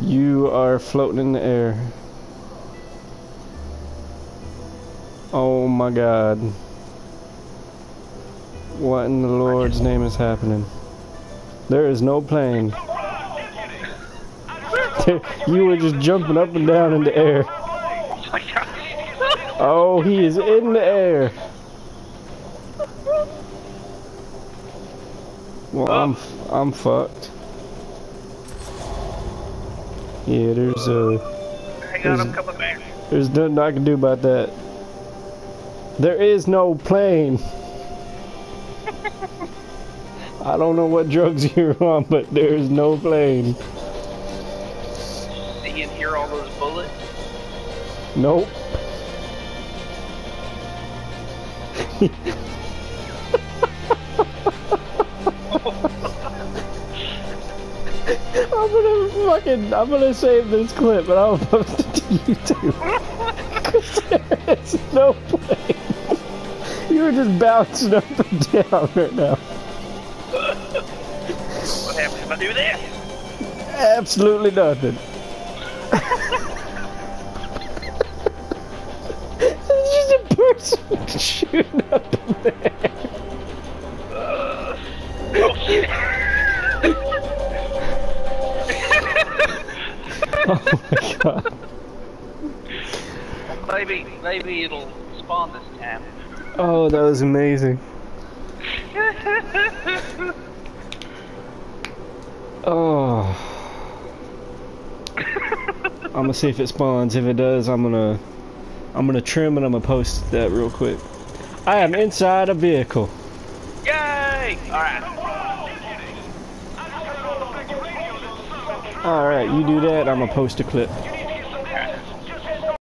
You are floating in the air. Oh my god. What in the Lord's name is happening? There is no plane. you were just jumping up and down in the air. Oh. He is in the air. Well, I'm I'm fucked. Yeah, there's uh Hang on, I'm coming back. there's nothing I can do about that. There is no plane. I don't know what drugs you're on, but there is no plane. Do you hear all those bullets? Nope. I'm gonna fucking, I'm gonna save this clip and I'll post it to YouTube. Cause there is no plane. You were just bouncing up and down right now. What happens if I do this? Absolutely nothing. it's just a person shooting up in there. Oh Oh my god. maybe, maybe it'll spawn this time. Oh, that was amazing. Oh. I'm gonna see if it spawns. If it does, I'm gonna I'm gonna trim and I'm gonna post that real quick. I am inside a vehicle. Yay! Alright. Alright, you do that, I'm gonna post a clip.